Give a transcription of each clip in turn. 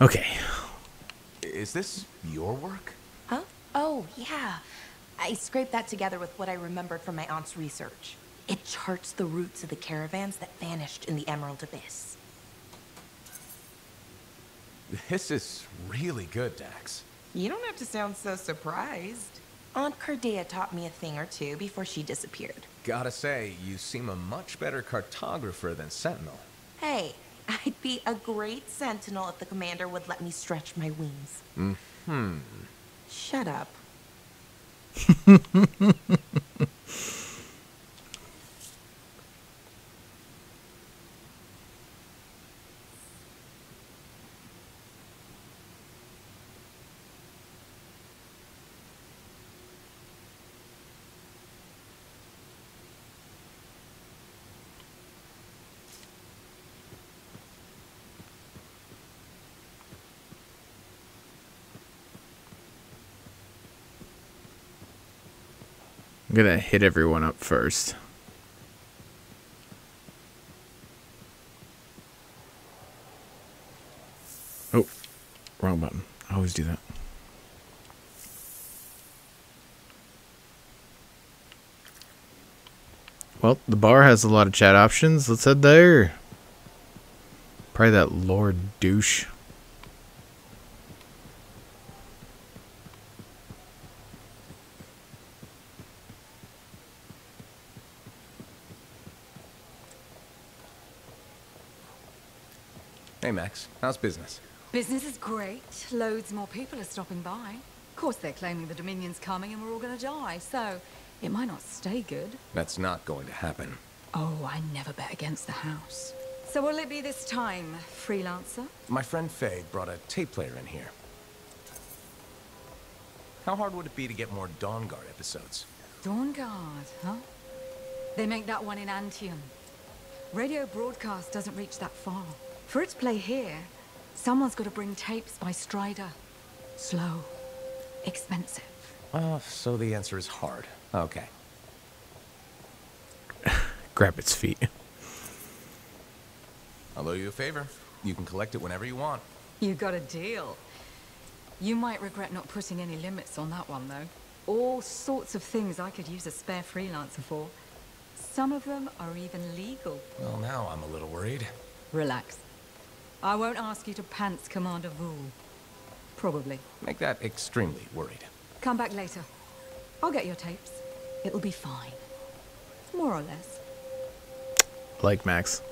Okay. Is this your work? Huh? Oh, yeah. I scraped that together with what I remembered from my aunt's research. It charts the routes of the caravans that vanished in the Emerald Abyss. This is really good, Dax. You don't have to sound so surprised. Aunt Cordea taught me a thing or two before she disappeared. Gotta say, you seem a much better cartographer than Sentinel. Hey, I'd be a great sentinel if the commander would let me stretch my wings. Hmm. Shut up. I'm gonna hit everyone up first. Oh, wrong button. I always do that. Well, the bar has a lot of chat options. Let's head there. Probably that Lord douche. Hey, How's business? Business is great. Loads more people are stopping by. Of course, they're claiming the Dominion's coming and we're all gonna die, so it might not stay good. That's not going to happen. Oh, I never bet against the house. So what'll it be this time, freelancer? My friend Faye brought a tape player in here. How hard would it be to get more Dawn Guard episodes? Dawn Guard, huh? They make that one in Antium. Radio broadcast doesn't reach that far. For it to play here, someone's got to bring tapes by Strider. Slow. Expensive. Oh, so the answer is hard. Okay. Grab its feet. I'll owe you a favor. You can collect it whenever you want. You got a deal. You might regret not putting any limits on that one, though. All sorts of things I could use a spare freelancer for. Some of them are even legal. Well, now I'm a little worried. Relax. I won't ask you to pants Commander Vul. Probably. Make that extremely worried. Come back later. I'll get your tapes. It'll be fine. More or less. Like Max.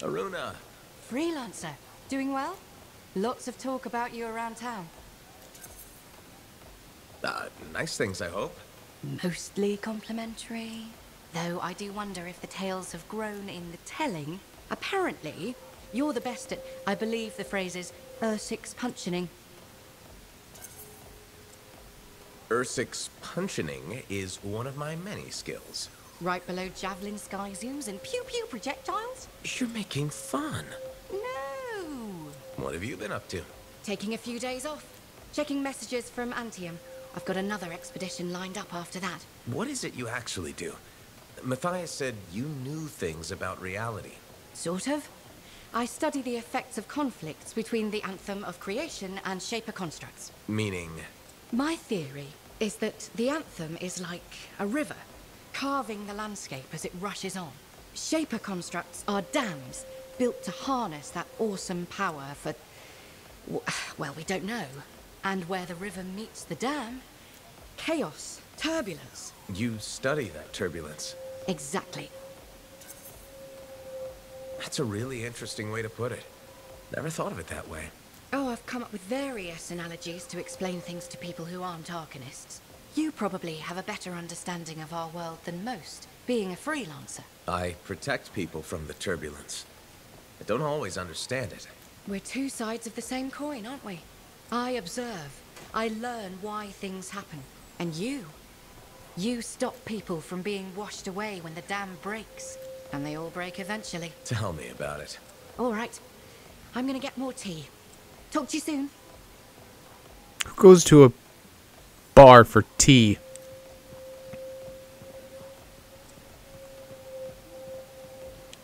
Aruna, Freelancer. Doing well? Lots of talk about you around town. Uh, nice things, I hope. Mostly complimentary. Though I do wonder if the tales have grown in the telling. Apparently, you're the best at, I believe the phrase is, Ursix punching. Ursix punching is one of my many skills. Right below javelin sky zooms and pew pew projectiles? You're making fun. No! What have you been up to? Taking a few days off. Checking messages from Antium. I've got another expedition lined up after that. What is it you actually do? Matthias said you knew things about reality. Sort of. I study the effects of conflicts between the Anthem of Creation and Shaper constructs. Meaning, My theory is that the Anthem is like a river, carving the landscape as it rushes on. Shaper constructs are dams built to harness that awesome power for. Well, we don't know. And where the river meets the dam, chaos, turbulence. you study that turbulence. Exactly. That's a really interesting way to put it. Never thought of it that way. Oh, I've come up with various analogies to explain things to people who aren't Arcanists. You probably have a better understanding of our world than most, being a freelancer. I protect people from the turbulence. I don't always understand it. We're two sides of the same coin, aren't we? I observe. I learn why things happen. And you. You stop people from being washed away when the dam breaks. And they all break eventually. Tell me about it. All right. I'm gonna get more tea. Talk to you soon. Who goes to a bar for tea?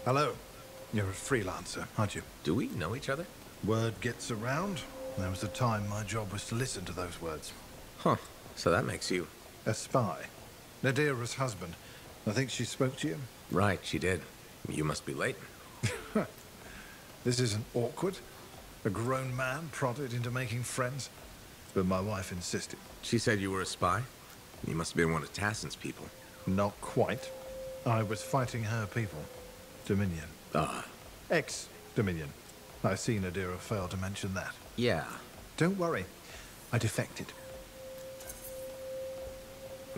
Hello. You're a freelancer, aren't you? Do we know each other? Word gets around. There was a time my job was to listen to those words. Huh. So that makes you... A spy. Nadira's husband. I think she spoke to you. Right, she did. You must be late. This isn't awkward. A grown man prodded into making friends. But my wife insisted. She said you were a spy? You must have been one of Tassin's people. Not quite. I was fighting her people. Dominion. Ah, Ex-Dominion. I see Nadira failed to mention that. yeah. Don't worry. I defected.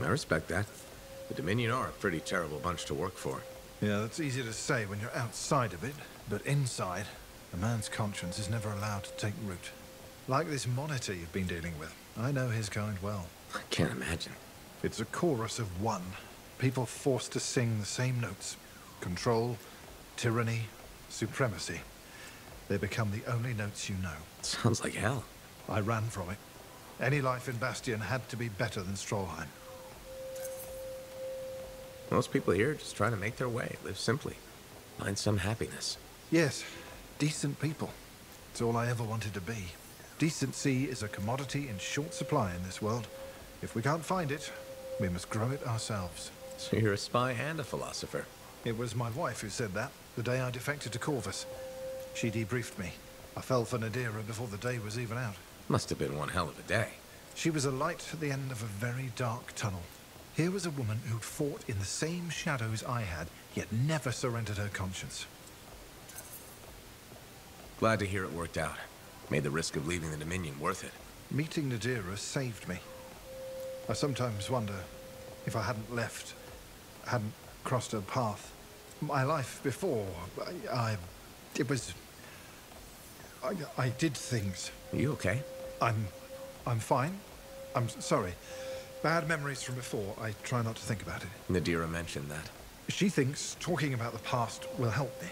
I respect that. The Dominion are a pretty terrible bunch to work for. Yeah, that's easy to say when you're outside of it, but inside, a man's conscience is never allowed to take root. Like this monitor you've been dealing with. I know his kind well. I can't imagine. It's a chorus of one. People forced to sing the same notes. Control, tyranny, supremacy. They become the only notes you know. Sounds like hell. I ran from it. Any life in Bastion had to be better than Strollheim. Most people here just try to make their way, live simply, find some happiness. Yes, decent people. It's all I ever wanted to be. Decency is a commodity in short supply in this world. If we can't find it, we must grow it ourselves. So you're a spy and a philosopher. It was my wife who said that, the day I defected to Corvus. She debriefed me. I fell for Nadira before the day was even out. Must have been one hell of a day. She was a light at the end of a very dark tunnel. Here was a woman who'd fought in the same shadows I had, yet never surrendered her conscience. Glad to hear it worked out. Made the risk of leaving the Dominion worth it. Meeting Nadira saved me. I sometimes wonder if I hadn't left, hadn't crossed her path. My life before, I, I it was, I, I did things. Are you okay? I'm, I'm fine. I'm sorry. Bad memories from before. I try not to think about it. Nadira mentioned that. She thinks talking about the past will help me.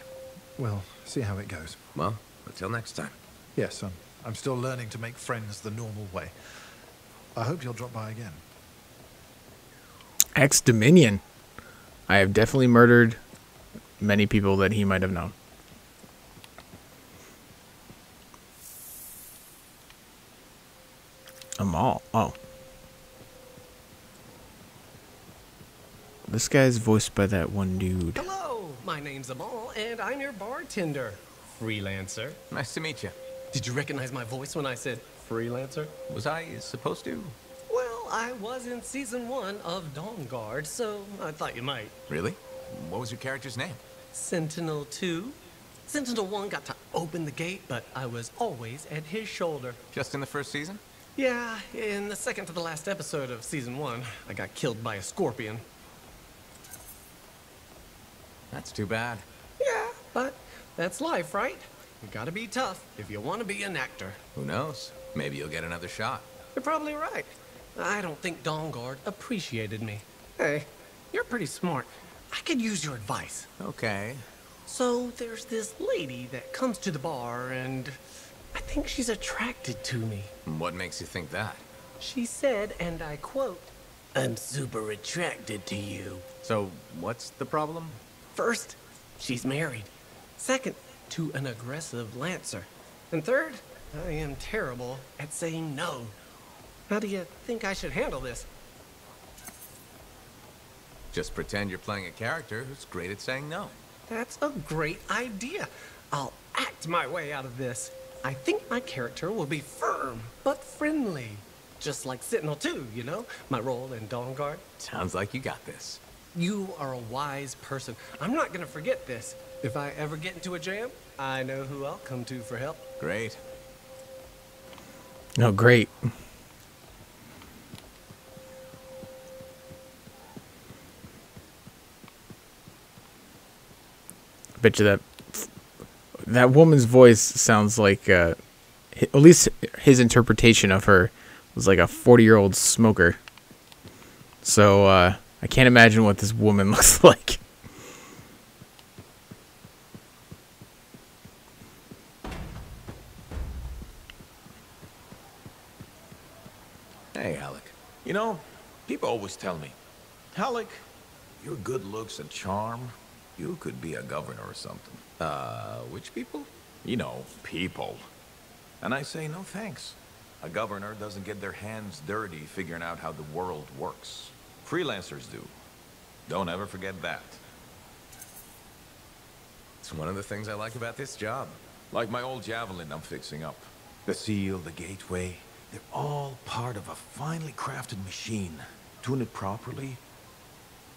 We'll see how it goes. Well, until next time. Yes, I'm, I'm still learning to make friends the normal way. I hope you'll drop by again. Ex Dominion. I have definitely murdered many people that he might have known. Amal. Oh. This guy's voiced by that one dude. Hello, my name's Amal, and I'm your bartender. Freelancer. Nice to meet you. Did you recognize my voice when I said freelancer? Was I supposed to? Well, I was in season one of Dawn Guard, so I thought you might. Really? What was your character's name? Sentinel 2. Sentinel 1 got to open the gate, but I was always at his shoulder. Just in the first season? Yeah, in the second to the last episode of season one, I got killed by a scorpion. That's too bad. Yeah, but that's life, right? You gotta be tough if you want to be an actor. Who knows? Maybe you'll get another shot. You're probably right. I don't think Dawn Guard appreciated me. Hey, you're pretty smart. I could use your advice. Okay. So there's this lady that comes to the bar, and I think she's attracted to me. What makes you think that? She said, and I quote, I'm super attracted to you. So, what's the problem? First, she's married. Second, to an aggressive lancer. And third, I am terrible at saying no. How do you think I should handle this? Just pretend you're playing a character who's great at saying no. That's a great idea. I'll act my way out of this. I think my character will be firm, but friendly. Just like Sentinel 2, you know? My role in Dawn Guard. Sounds like you got this. You are a wise person. I'm not gonna forget this. If I ever get into a jam, I know who I'll come to for help. Great. No, great. Bet you that that woman's voice sounds like, uh, at least his interpretation of her was like a forty-year-old smoker. So uh, I can't imagine what this woman looks like. Hey, Alec. You know, people always tell me, Alec, your good looks and charm, You could be a governor or something. Uh, which people? You know, people. And I say no thanks. A governor doesn't get their hands dirty figuring out how the world works. Freelancers do. Don't ever forget that. It's one of the things I like about this job. Like my old javelin I'm fixing up. The seal, the gateway, they're all part of a finely crafted machine. Tune it properly,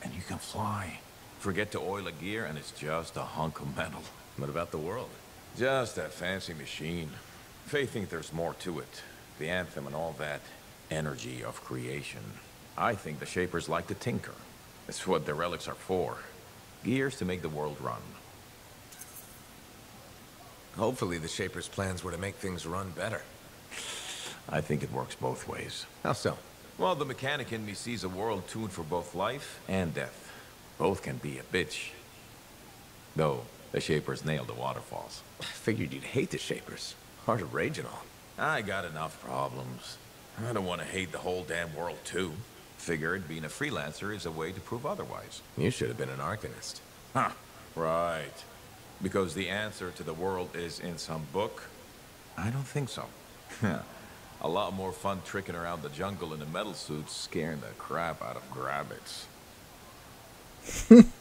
and you can fly. Forget to oil a gear, and it's just a hunk of metal. What about the world? Just a fancy machine. They think there's more to it. The anthem and all that energy of creation. I think the Shapers like to tinker. That's what the relics are for. Gears to make the world run. Hopefully the Shaper's plans were to make things run better. I think it works both ways. How so? Well, the mechanic in me sees a world tuned for both life and death. Both can be a bitch. Though, the Shapers nailed the waterfalls. I figured you'd hate the Shapers. Hard to rage and all. I got enough problems. I don't want to hate the whole damn world, too. Figured being a freelancer is a way to prove otherwise. You should have been an Arcanist. Huh. Right. Because the answer to the world is in some book? I don't think so. a lot more fun tricking around the jungle in a metal suit scaring the crap out of grabbits.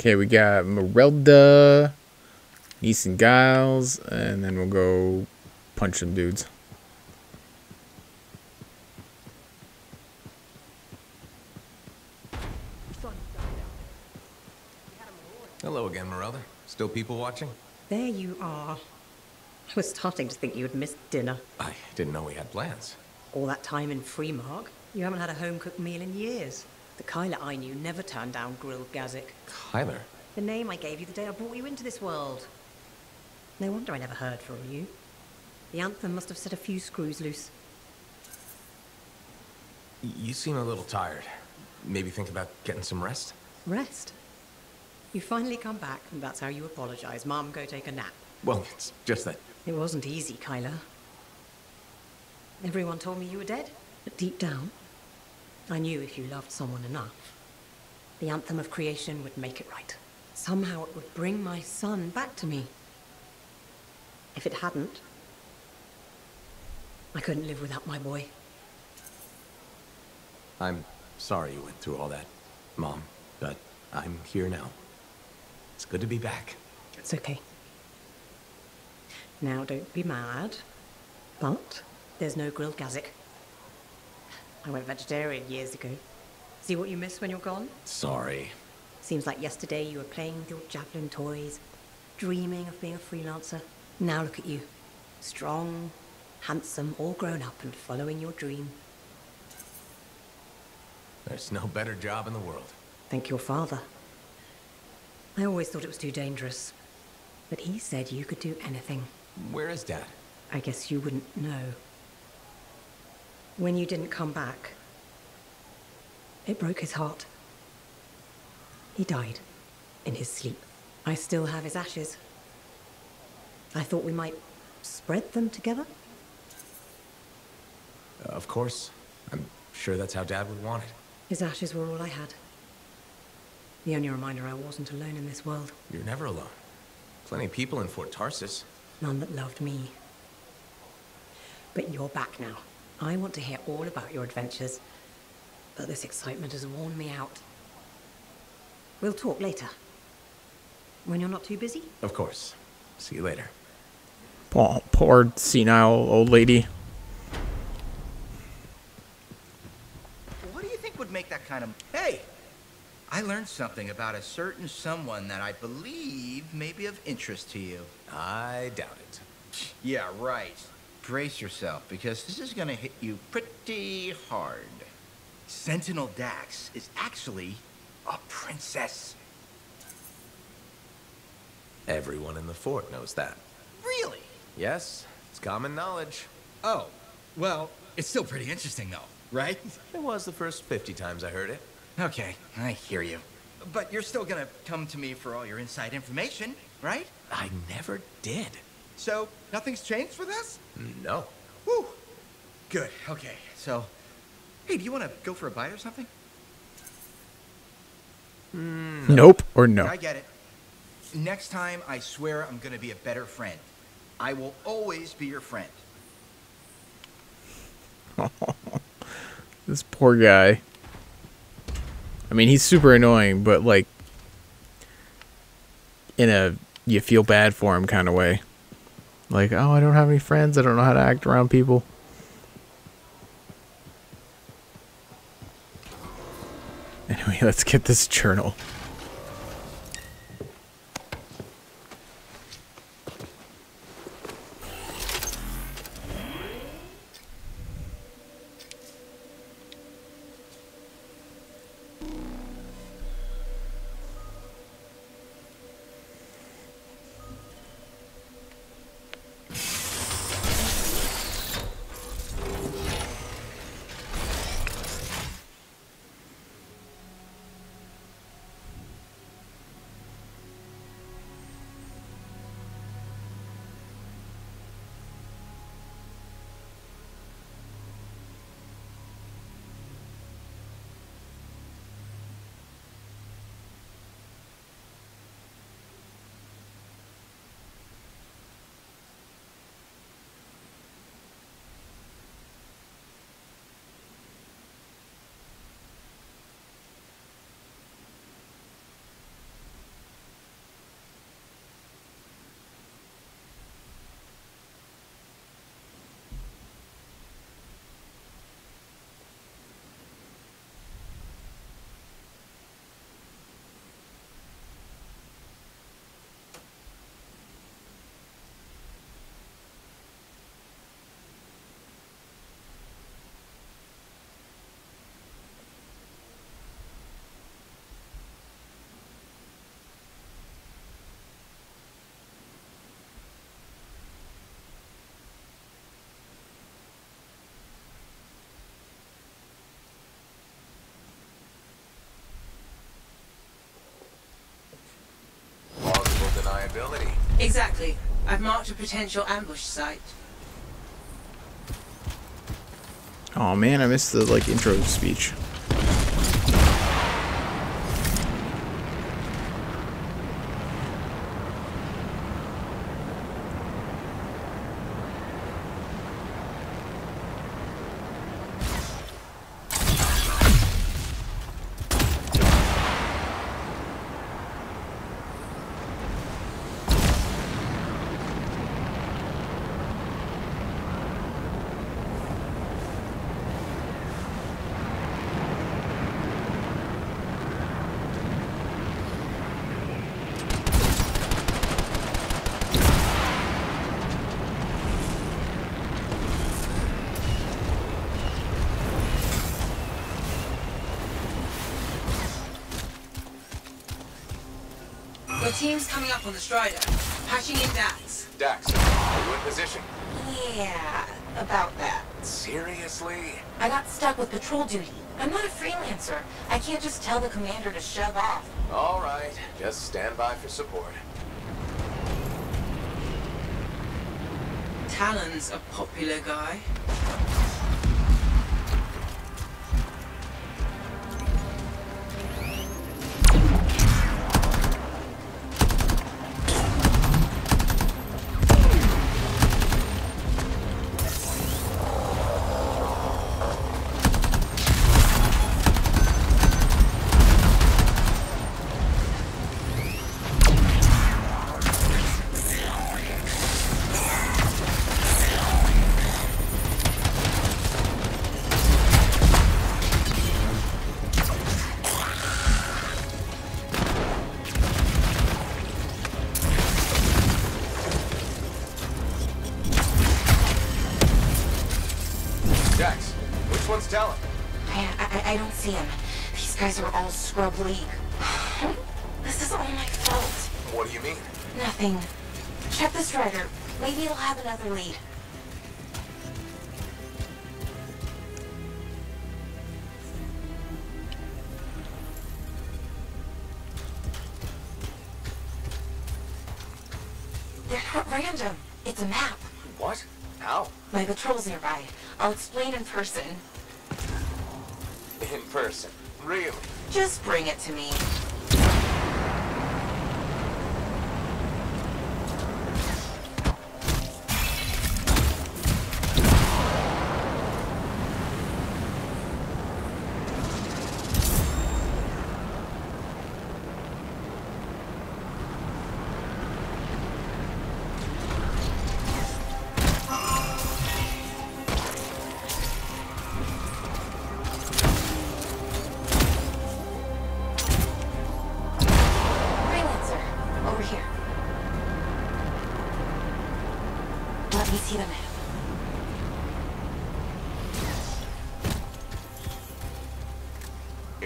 Okay, we got Merelda, Neeson Giles, and then we'll go punch some dudes. Hello again, Merelda. Still people watching? There you are. I was starting to think you had missed dinner. I didn't know we had plans. All that time in Freemark, you haven't had a home-cooked meal in years. The Kyla I knew never turned down grilled gazik. Kyler? The name I gave you the day I brought you into this world. No wonder I never heard from you. The anthem must have set a few screws loose. You seem a little tired. Maybe think about getting some rest? Rest. You finally come back, and that's how you apologize. Mom, go take a nap. Well, it's just that. It wasn't easy, Kyla. Everyone told me you were dead, but deep down, I knew if you loved someone enough, the anthem of creation would make it right. Somehow it would bring my son back to me. If it hadn't, I couldn't live without my boy. I'm sorry you went through all that, Mom, but I'm here now. It's good to be back. It's okay. Now, don't be mad, but there's no grilled gazik. I went vegetarian years ago. See what you miss when you're gone? Sorry. Seems like yesterday you were playing with your javelin toys, dreaming of being a freelancer. Now look at you. Strong, handsome, all grown up and following your dream. There's no better job in the world. Thank your father. I always thought it was too dangerous. But he said you could do anything. Where is Dad? I guess you wouldn't know. When you didn't come back, it broke his heart. He died in his sleep. I still have his ashes. I thought we might spread them together. Uh, of course. I'm sure that's how Dad would want it. His ashes were all I had. The only reminder I wasn't alone in this world. You're never alone. Plenty of people in Fort Tarsis. None that loved me. But you're back now. I want to hear all about your adventures. But this excitement has worn me out. We'll talk later. When you're not too busy? Of course. See you later. Poor, poor senile old lady. What do you think would make that kind of... Hey! I learned something about a certain someone that I believe may be of interest to you. I doubt it. Yeah, right. Brace yourself, because this is gonna hit you pretty hard. Sentinel Dax is actually a princess. Everyone in the fort knows that. Really? Yes, it's common knowledge. Oh, well, it's still pretty interesting, though, right? It was the first 50 times I heard it. Okay, I hear you. But you're still gonna come to me for all your inside information, right? I never did. So, nothing's changed for this? No. Whew. Good, okay. So, Hey, do you want to go for a bite or something? Hmm. Nope or no. I get it. Next time, I swear I'm gonna be a better friend. I will always be your friend. This poor guy. I mean, he's super annoying, but like in a you feel bad for him kind of way. Like, oh, I don't have any friends. I don't know how to act around people. Anyway, let's get this journal. Exactly. I've marked a potential ambush site. Oh man, I missed the like intro speech. Your team's coming up on the Strider. Patching in Dax. Dax, are you in position? Yeah, about that. Seriously? I got stuck with patrol duty. I'm not a freelancer. I can't just tell the commander to shove off. All right, just stand by for support. Talon's a popular guy. League. This is all my fault. What do you mean? Nothing. Check this strider. Maybe it'll have another lead. They're not random. It's a map. What? How? My patrol's nearby. I'll explain in person. In person. Just bring it to me.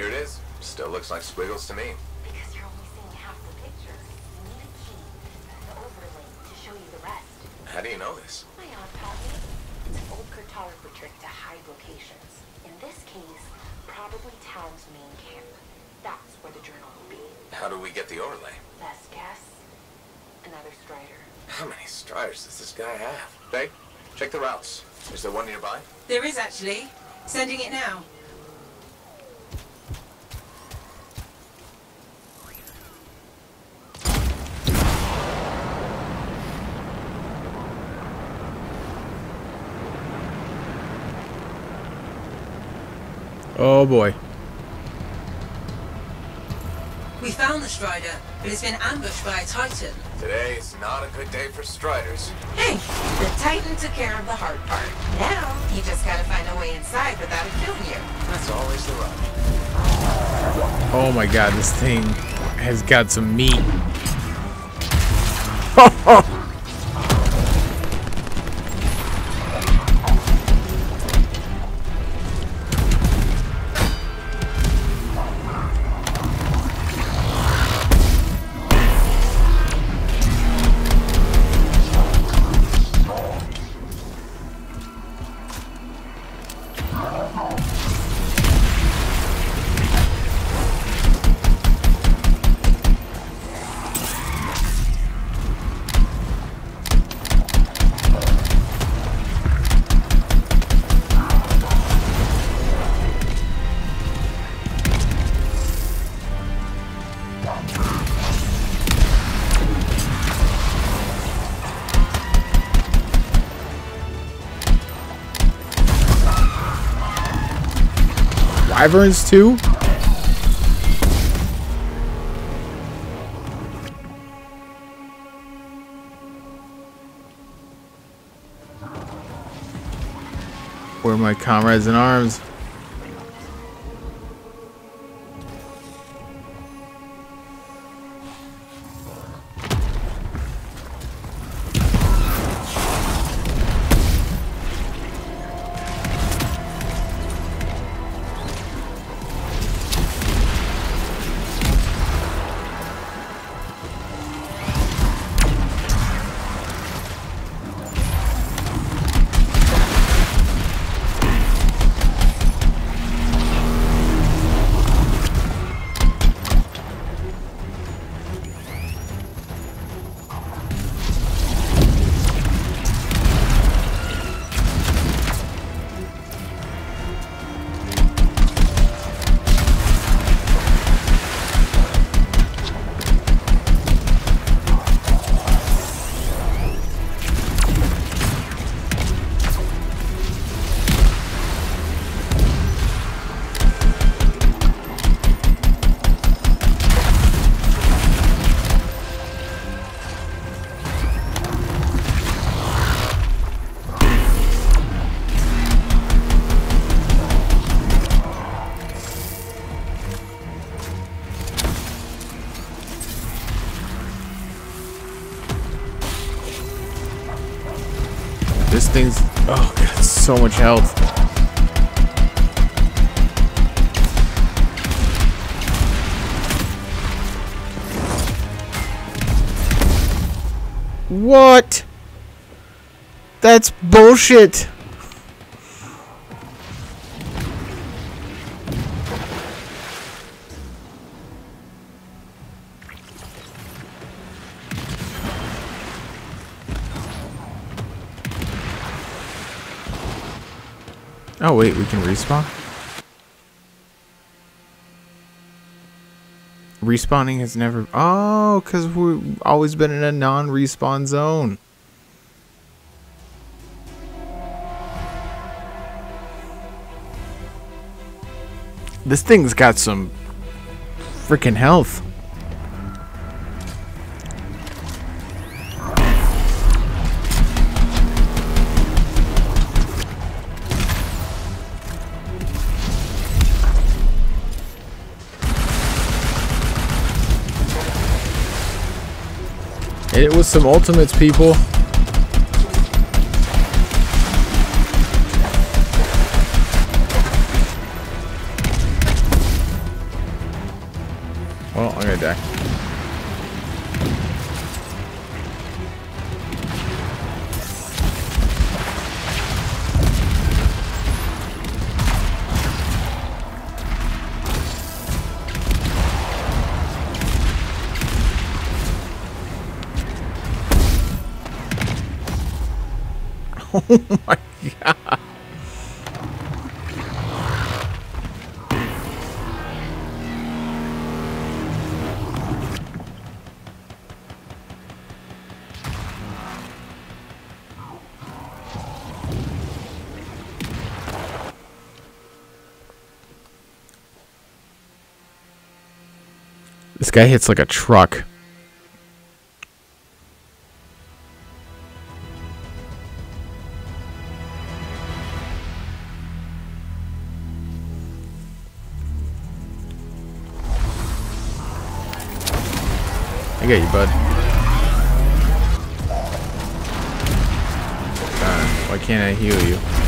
Here it is. Still looks like squiggles to me. Because you're only seeing half the picture. You need a key and an overlay to show you the rest. How do you know this? My aunt taught me. It's an old cartography trick to hide locations. In this case, probably town's main camp. That's where the journal will be. How do we get the overlay? Best guess, another strider. How many striders does this guy have? Babe, check the routes. Is there one nearby? There is actually. Sending it now. Oh boy. We found the Strider, but it's been ambushed by a Titan. Today is not a good day for striders. Hey, the Titan took care of the hard part. Now, you just gotta find a way inside without it killing you. That's always the rub. Oh my god, this thing has got some meat. Wyverns too? Where are my comrades in arms? Thing's oh god, so much health. What? That's bullshit. wait, we can respawn? Respawning has never... Oh, because we've always been in a non-respawn zone. This thing's got some freaking health. It was some ultimates, people. This guy hits like a truck. I get you, bud. Why can't I heal you?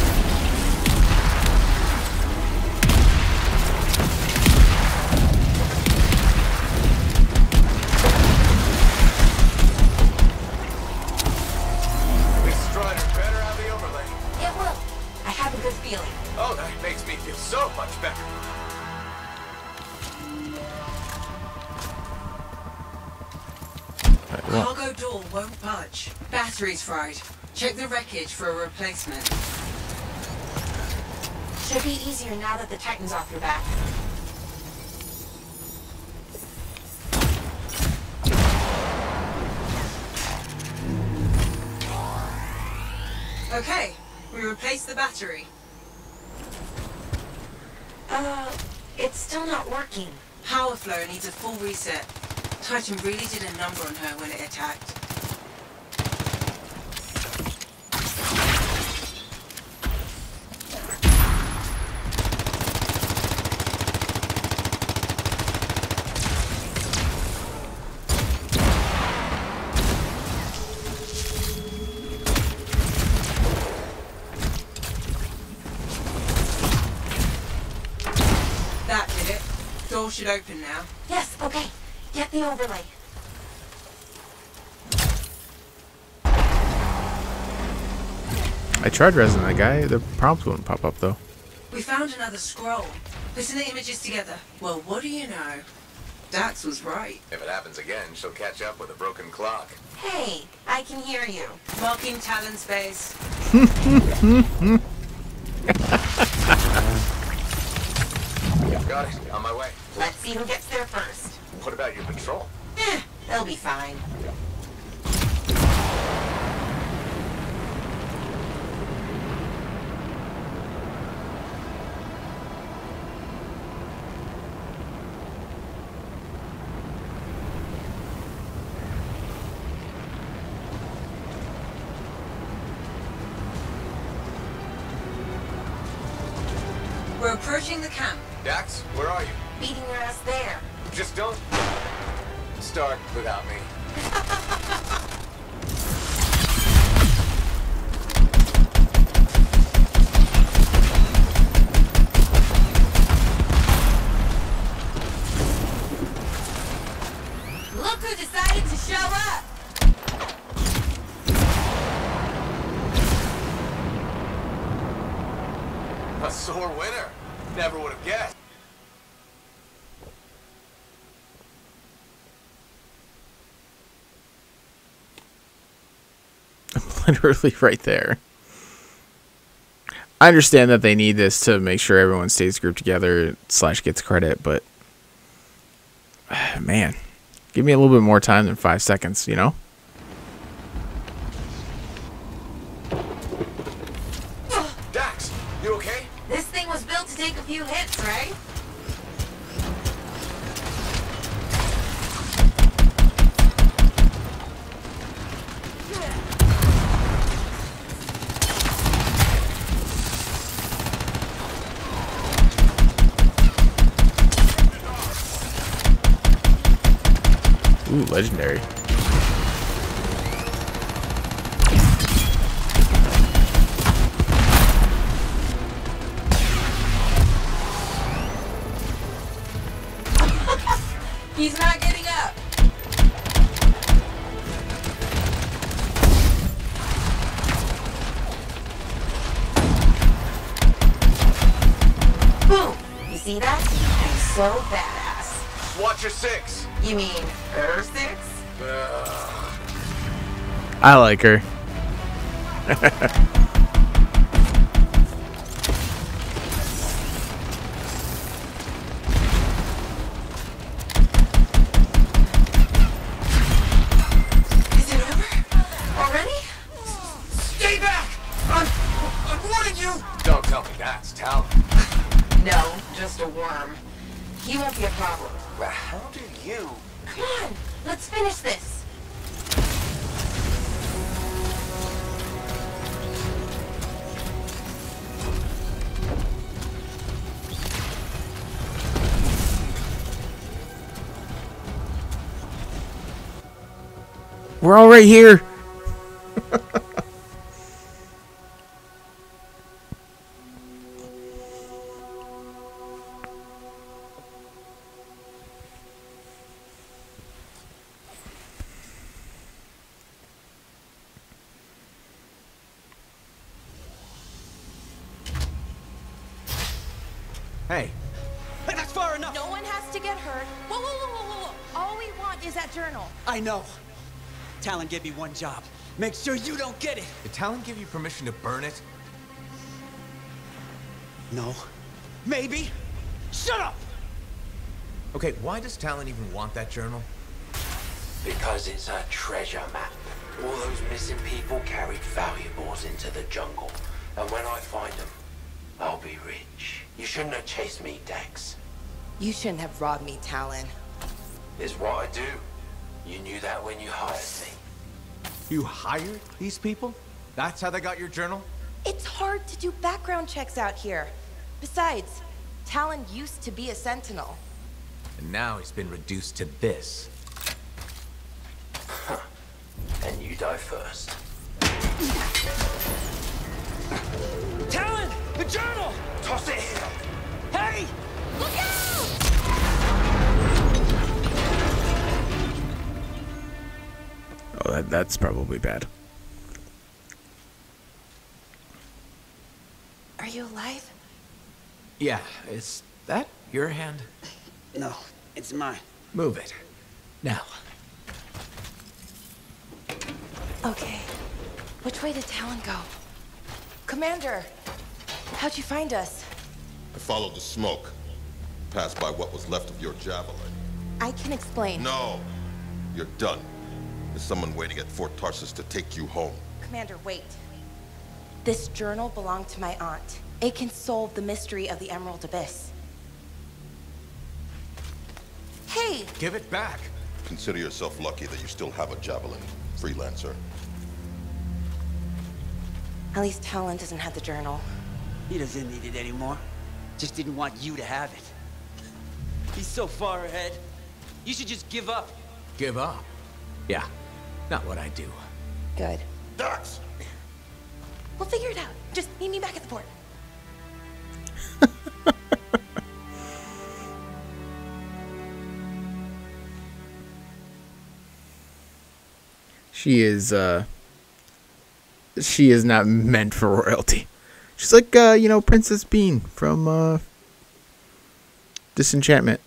Wreckage for a replacement. Should be easier now that the Titan's off your back. Okay, we replaced the battery. Uh, it's still not working. Power flow needs a full reset. Titan really did a number on her when it attacked. That did it. Door should open now. Yes, okay. Get the overlay. I tried resing that guy. The prompts wouldn't pop up though. We found another scroll. Putting the images together. Well, what do you know? Dax was right. If it happens again, she'll catch up with a broken clock. Hey, I can hear you. Marking Talon's base. Got it. On my way. Let's see who gets there first. What about your patrol? Eh, they'll be fine. We're approaching the camp. Dax, where are you? Beating your ass there. Just don't start without me. Literally right there. I understand that they need this to make sure everyone stays grouped together slash gets credit, but Man, give me a little bit more time than five seconds, you know? Dax, you okay? This thing was built to take a few hits, right? Ooh, legendary. He's not getting up. Boom! You see that? I'm so badass. Watch your six. You mean her six? Uh, I like her. We're all right here. Hey, That's far enough. No one has to get hurt. Whoa, whoa, whoa, whoa, whoa, whoa. All we want is that journal. I know. Talon gave me one job. Make sure you don't get it. did Talon give you permission to burn it? No. Maybe. Shut up! Okay, why does Talon even want that journal? Because it's a treasure map. All those missing people carried valuables into the jungle. And when I find them, I'll be rich. You shouldn't have chased me, Dex. You shouldn't have robbed me, Talon. It's what I do. You knew that when you hired me. You hired these people? That's how they got your journal? It's hard to do background checks out here. Besides, Talon used to be a sentinel. And now he's been reduced to this. And you die first. Talon! The journal! Toss it here! Hey! Look out! Oh, that, that's probably bad. Are you alive? Yeah, is that your hand? No, it's mine. Move it. Now. Okay. Which way did Talon go? Commander, how'd you find us? I followed the smoke. Passed by what was left of your javelin. I can explain. No! You're done. There's someone waiting at Fort Tarsis to take you home. Commander, wait. This journal belonged to my aunt. It can solve the mystery of the Emerald Abyss. Hey! Give it back. Consider yourself lucky that you still have a javelin, freelancer. At least Talon doesn't have the journal. He doesn't need it anymore. Just didn't want you to have it. He's so far ahead. You should just give up. Give up? Yeah, not what I do. Good. Dax! We'll figure it out. Just meet me back at the port. She is uh she is not meant for royalty. She's like uh, you know, Princess Bean from uh Disenchantment.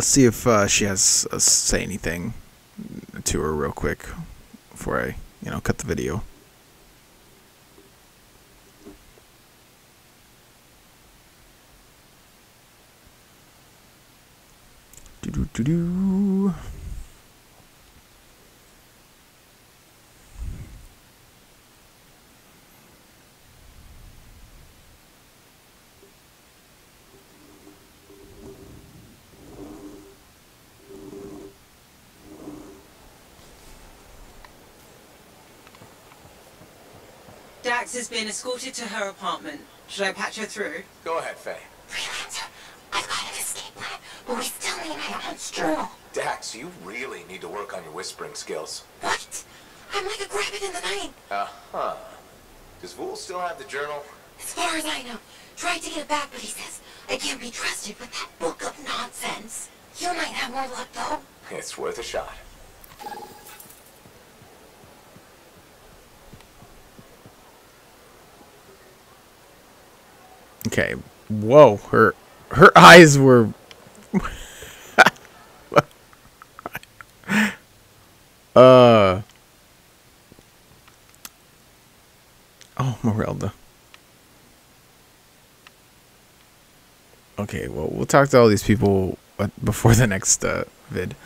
Let's see if uh, she has uh, say anything to her real quick before I, you know, cut the video. Do do do do. Dax has been escorted to her apartment. Should I patch her through? Go ahead, Faye. I've got an escape plan, but we still need my aunt's journal. Dax, you really need to work on your whispering skills. What? I'm like a rabbit in the night. Uh-huh. Does Vool still have the journal? As far as I know, tried to get it back, but he says I can't be trusted with that book of nonsense. You might have more luck, though. It's worth a shot. Okay. Whoa, her her eyes were uh Oh, Morelda. Okay, well, we'll talk to all these people uh, before the next uh, vid.